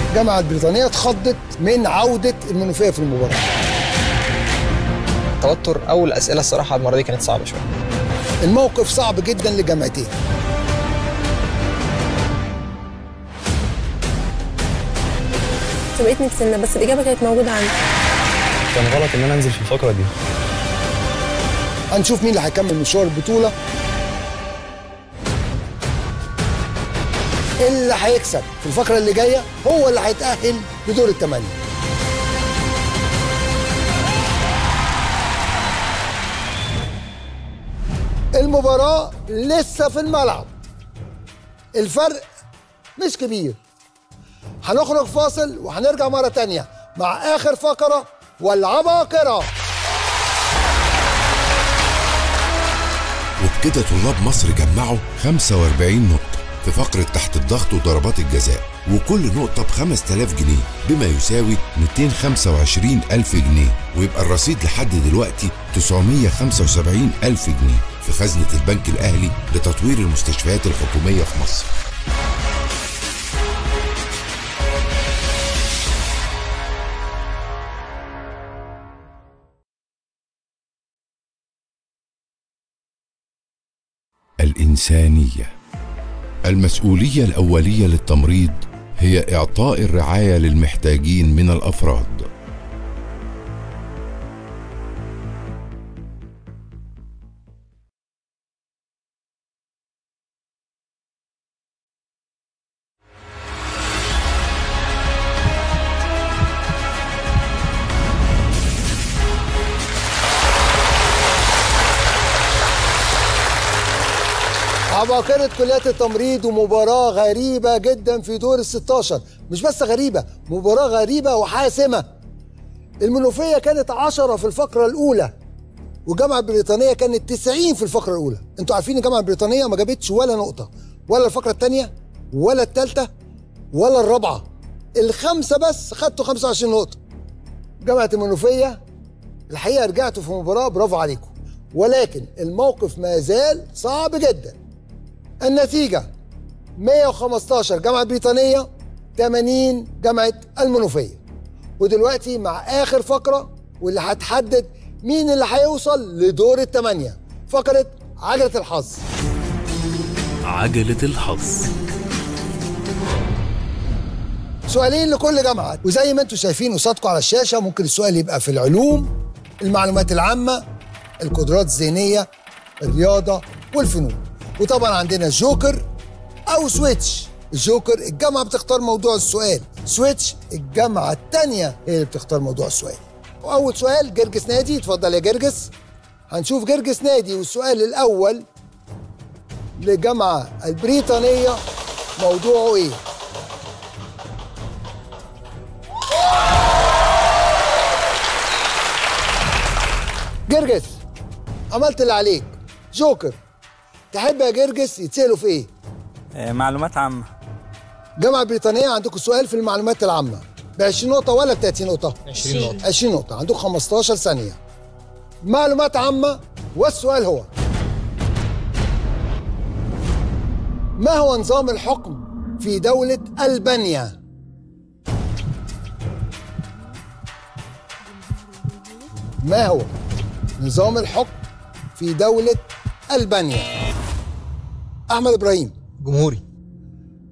الجامعة البريطانية اتخضت من عودة المنوفية في المباراة.
توتر اول اسئله الصراحة المرة دي كانت صعبة شوية.
الموقف صعب جدا للجامعتين
سبقتني بسنه بس الإجابة كانت موجودة عندي.
كان غلط إن أنا أنزل في الفقرة دي.
هنشوف مين اللي هيكمل مشوار البطولة. اللي هيكسب في الفقرة اللي جاية هو اللي هيتأهل لدور الثمانية المباراة لسه في الملعب. الفرق مش كبير. هنخرج فاصل وهنرجع مرة تانية مع آخر فقرة والعباقرة.
وبكده طلاب مصر جمعوا 45 نقطة في فقرة تحت الضغط وضربات الجزاء وكل نقطة ب 5000 جنيه بما يساوي 225 ألف جنيه ويبقى الرصيد لحد دلوقتي 975 ألف جنيه في خزنة البنك الأهلي لتطوير المستشفيات الحكومية في مصر. الإنسانية. المسؤولية الأولية للتمريض هي إعطاء الرعاية للمحتاجين من الأفراد.
عباقرة كليات التمريض ومباراة غريبة جدا في دور ال 16 مش بس غريبة مباراة غريبة وحاسمة. المنوفية كانت 10 في الفقرة الأولى والجامعة البريطانية كانت 90 في الفقرة الأولى. أنتوا عارفين الجامعة البريطانية ما جابتش ولا نقطة ولا الفقرة الثانية ولا الثالثة ولا الرابعة. الخمسة بس خدتوا 25 نقطة. جامعة المنوفية الحقيقة رجعتوا في مباراة برافو عليكم. ولكن الموقف ما زال صعب جدا. النتيجة 115 جامعة بريطانية 80 جامعة المنوفية. ودلوقتي مع آخر فقرة واللي هتحدد مين اللي هيوصل لدور الثمانية فقرة عجلة الحظ.
عجلة الحظ.
سؤالين لكل جامعة. وزي ما أنتم شايفين قصادكم على الشاشة ممكن السؤال يبقى في العلوم المعلومات العامة القدرات الذهنية الرياضة والفنون. وطبعا عندنا جوكر أو switch. الجوكر الجامعة بتختار موضوع السؤال. switch الجامعة التانية هي اللي بتختار موضوع السؤال. وأول سؤال جرجس نادي. اتفضل يا جرجس. هنشوف جرجس نادي والسؤال الأول للجامعة البريطانية موضوعه إيه؟ جرجس عملت اللي عليك. جوكر تحب يا جرجس يتسألوا في إيه؟
آه، معلومات عامة
الجامعة البريطانية عندكم سؤال في المعلومات العامة ب 20 نقطة ولا ب 30 نقطة؟
20 نقطة.
20 نقطة عندكم 15 ثانية معلومات عامة والسؤال هو ما هو نظام الحكم في دولة ألبانيا؟ ما هو نظام الحكم في دولة ألبانيا؟ أحمد إبراهيم.
جمهوري.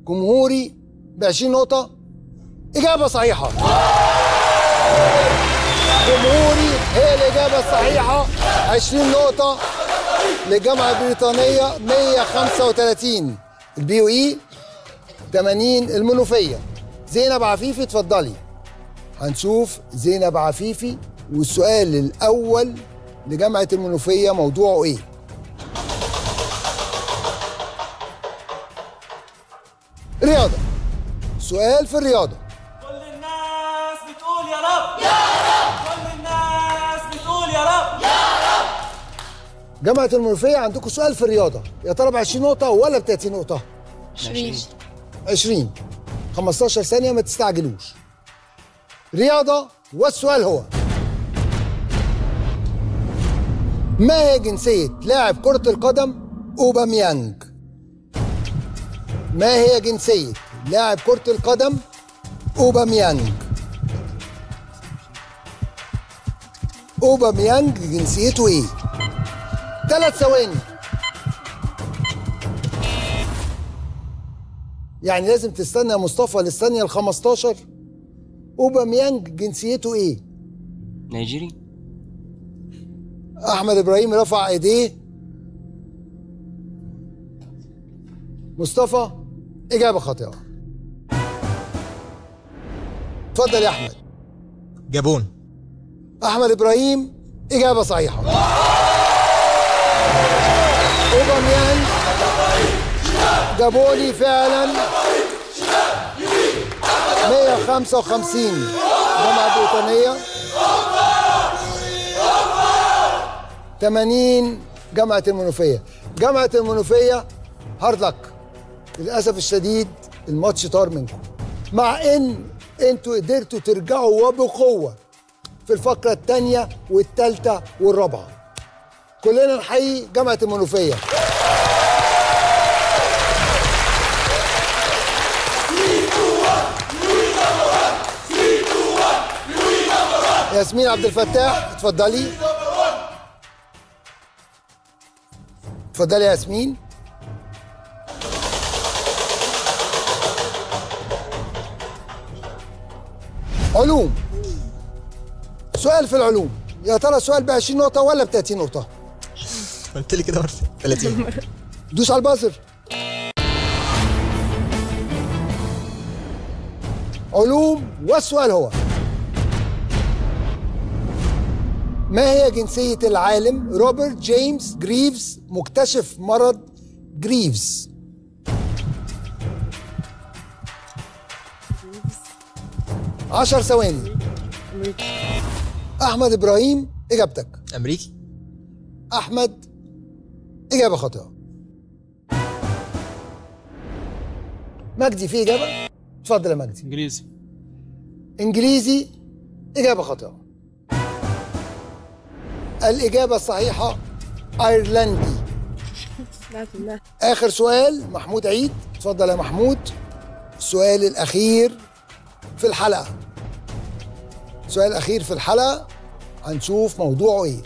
جمهوري ب 20 نقطة. إجابة صحيحة. جمهوري هي الإجابة الصحيحة. 20 نقطة للجامعة البريطانية 135 ال BUE 80 المنوفية. زينب عفيفي اتفضلي. هنشوف زينب عفيفي والسؤال الأول لجامعة المنوفية موضوعه إيه؟ رياضة. سؤال في الرياضة.
كل الناس بتقول يا رب. يا رب. كل الناس بتقول يا رب. يا رب.
جامعة المنوفية عندكم سؤال في الرياضة. يا ترى ب 20 نقطة ولا ب 30 نقطة؟
20
20 15 ثانية ما تستعجلوش. رياضة والسؤال هو. ما هي جنسية لاعب كرة القدم أوباميانج؟ ما هي جنسية لاعب كرة القدم أوباميانج؟ أوباميانج جنسيته إيه؟ ثلاث ثواني يعني لازم تستنى يا مصطفى للثانية ال 15 أوباميانج جنسيته إيه؟
نيجيري
أحمد إبراهيم رفع إيديه مصطفى إجابة خاطئة. اتفضل يا أحمد.
جابون.
أحمد إبراهيم إجابة صحيحة. أوباميانج جابوني فعلا 155 جامعة بريطانية 80 جامعة المنوفية. جامعة المنوفية هارد لك. للأسف الشديد الماتش طار منكم. مع إن أنتوا قدرتوا ترجعوا وبقوة في الفقرة الثانية والثالثة والرابعة. كلنا نحيي جامعة المنوفية. ياسمين عبد الفتاح اتفضلي. اتفضلي يا ياسمين. علوم. سؤال في العلوم. يا ترى السؤال ب 20 نقطة ولا ب 30 نقطة؟
قلت لي كده مرة 30 <laughs>
دوس على ال buzzer علوم والسؤال هو. ما هي جنسية العالم؟ روبرت جيمس جريفز مكتشف مرض جريفز. عشر ثواني. أحمد إبراهيم إجابتك.
أمريكي؟
أحمد إجابة خاطئة. مجدي في إجابة؟ اتفضل يا مجدي.
إنجليزي.
إنجليزي إجابة خاطئة. الإجابة الصحيحة أيرلندي.
لا بالله
آخر سؤال محمود عيد. اتفضل يا محمود. السؤال الأخير في الحلقة. السؤال الأخير في الحلقة هنشوف موضوعه إيه.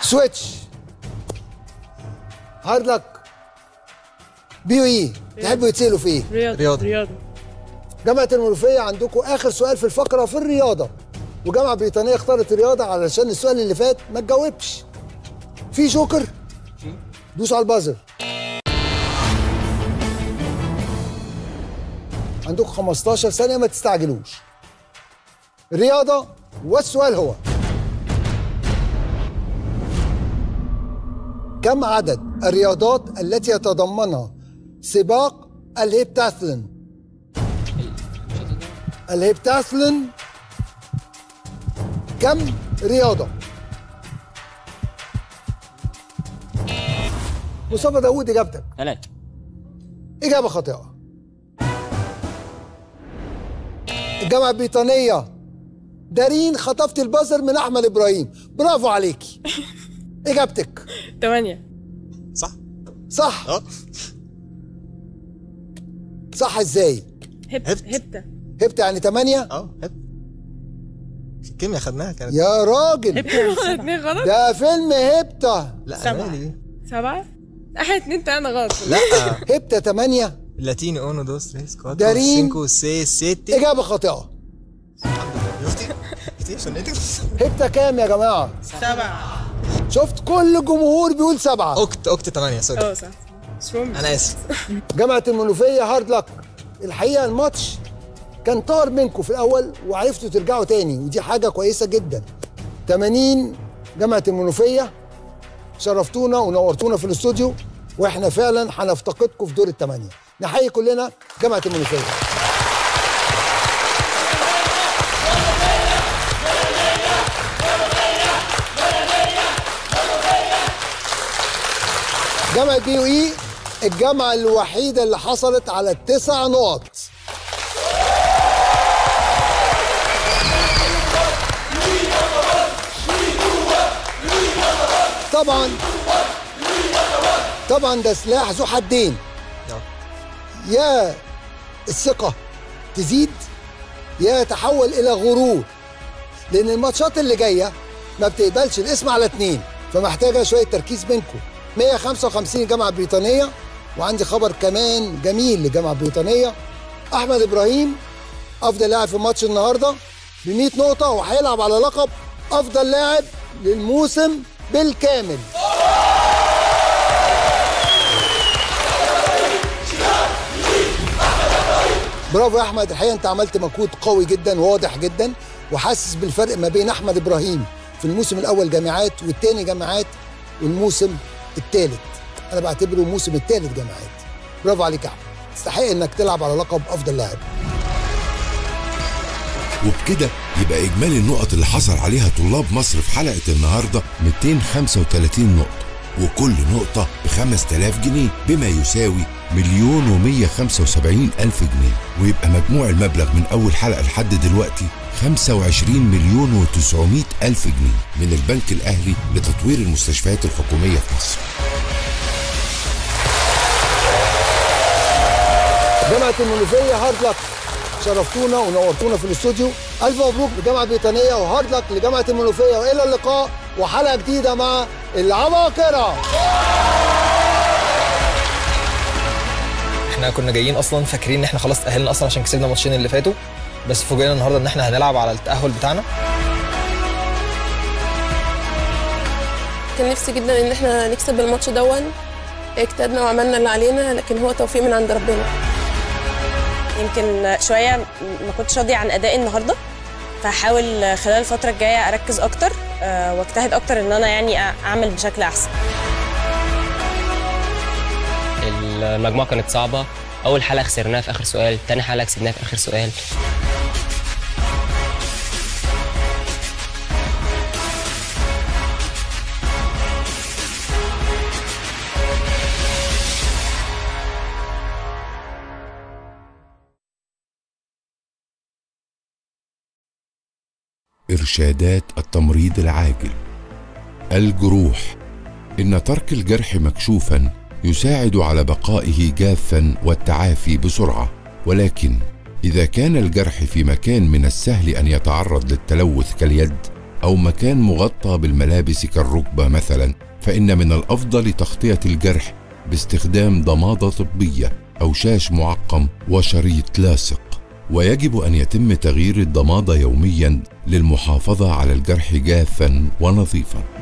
switch hard luck BUE تحبوا يتسألوا في إيه؟
رياضة
رياضة.
جامعة المنوفية عندكم آخر سؤال في الفقرة في الرياضة. وجامعة بريطانية اختارت الرياضة علشان السؤال اللي فات ما تجاوبش. في جوكر دوسوا على البازر عندكم 15 ثانية ما تستعجلوش. رياضة والسؤال هو. كم عدد الرياضات التي يتضمنها سباق الهيبتاثلون الهيبتاثلون كم رياضة؟ مصطفى داوود إجابتك.
ثلاثة.
إجابة خاطئة. الجامعة البريطانية دارين خطفت البازر من أحمد إبراهيم. برافو عليكي <laughs> إجابتك.
ثمانية
صح.
صح. صح إزاي؟
هبت هبتة
هبت. يعني 8
آه هبت. في الكيمياء خدناها كانت.
يا راجل.
اتنين غلط؟
ده فيلم هبتة.
لا
سبعة. سبعة؟ إحنا اتنين تلاتة غلط.
لا.
هبتة 8
لاتيني اونو دوس تريس كواترو
دارين.
سينكو سي سيتي؟ كتير فنيتك
هبته كام يا جماعة؟
سبعة.
شفت كل الجمهور بيقول سبعة.
أوكت أوكت 8 سوري.
آه صح.
أنا آسف.
جامعة المنوفية هارد لك. الحقيقة الماتش كان طار منكم في الأول وعرفتوا ترجعوا تاني ودي حاجة كويسة جدا. 80 جامعة المنوفية شرفتونا ونورتونا في الاستوديو وإحنا فعلا هنفتقدكم في دور الثمانية نحيي كلنا جامعة المنوفية. جامعة بي يو اي الجامعة الوحيدة اللي حصلت على التسع نقط. طبعا طبعا ده سلاح ذو حدين. يا الثقة تزيد يا يتحول إلى غرور. لأن الماتشات اللي جاية ما بتقبلش الاسم على اتنين فمحتاجة شوية تركيز منكم 155 جامعة بريطانية وعندي خبر كمان جميل لجامعة بريطانية. أحمد إبراهيم أفضل لاعب في ماتش النهاردة ب 100 نقطة وهيلعب على لقب أفضل لاعب للموسم بالكامل. برافو يا أحمد. الحقيقة أنت عملت مجهود قوي جدا وواضح جدا وحاسس بالفرق ما بين أحمد إبراهيم في الموسم الأول جامعات والتاني جامعات والموسم الثالث أنا بعتبره الموسم الثالث جامعات. برافو عليك يا أحمد. تستحق إنك تلعب على لقب أفضل لاعب.
وبكده يبقى إجمالي النقط اللي حصل عليها طلاب مصر في حلقة النهاردة 235 نقطة وكل نقطة ب 5000 جنيه بما يساوي مليون ومية خمسة وسبعين ألف جنيه. ويبقى مجموع المبلغ من أول حلقة لحد دلوقتي 25 مليون و900 ألف جنيه من البنك الأهلي لتطوير المستشفيات الحكومية في مصر.
جامعة المنوفية hard luck شرفتونا ونورتونا في الاستوديو. ألف مبروك لجامعة بريطانية و hard luck لجامعة المنوفية. وإلى اللقاء وحلقة جديدة مع العباقرة.
إحنا كنا جايين أصلا فاكرين إن إحنا خلاص تأهلنا أصلا عشان كسبنا الماتشين اللي فاتوا. بس فوجئنا النهارده إن إحنا هنلعب على التأهل بتاعنا.
كان نفسي جدا إن إحنا نكسب الماتش دون اجتهدنا وعملنا اللي علينا لكن هو توفيق من عند ربنا.
يمكن شوية ما كنتش راضية عن أدائي النهارده فهحاول خلال الفترة الجاية أركز أكتر آه، وأجتهد أكتر إن أنا يعني أعمل بشكل أحسن.
المجموعة كانت صعبة. أول حلقة خسرناها في آخر سؤال تاني حلقة كسبناها في آخر سؤال.
إرشادات التمريض العاجل. الجروح. إن ترك الجرح مكشوفا يساعد على بقائه جافا والتعافي بسرعة. ولكن إذا كان الجرح في مكان من السهل أن يتعرض للتلوث كاليد أو مكان مغطى بالملابس كالركبة مثلا فإن من الأفضل تغطية الجرح باستخدام ضمادة طبية أو شاش معقم وشريط لاصق. ويجب أن يتم تغيير الضمادة يوميا للمحافظة على الجرح جافا ونظيفا.